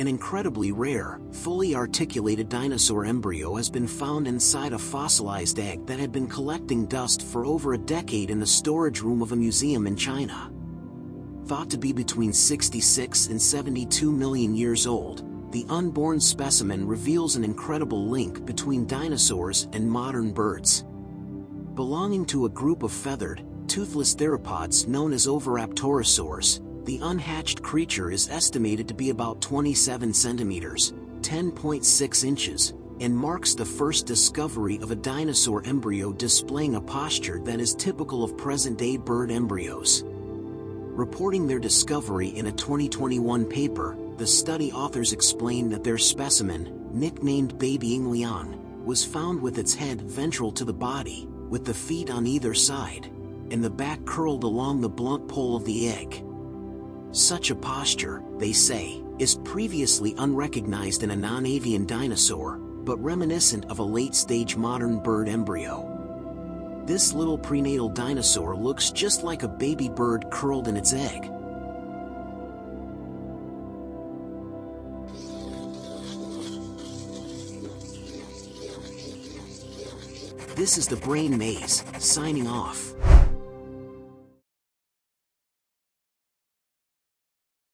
An incredibly rare, fully articulated dinosaur embryo has been found inside a fossilized egg that had been collecting dust for over a decade in the storage room of a museum in China. Thought to be between 66 and 72 million years old, the unborn specimen reveals an incredible link between dinosaurs and modern birds. Belonging to a group of feathered, toothless theropods known as Oviraptorosaurs, the unhatched creature is estimated to be about 27 centimeters, 10.6 inches, and marks the first discovery of a dinosaur embryo displaying a posture that is typical of present-day bird embryos. Reporting their discovery in a 2021 paper, the study authors explained that their specimen, nicknamed Baby Yingliang, was found with its head ventral to the body, with the feet on either side, and the back curled along the blunt pole of the egg. Such a posture, they say, is previously unrecognized in a non-avian dinosaur, but reminiscent of a late-stage modern bird embryo. This little prenatal dinosaur looks just like a baby bird curled in its egg. This is the Brain Maze, signing off.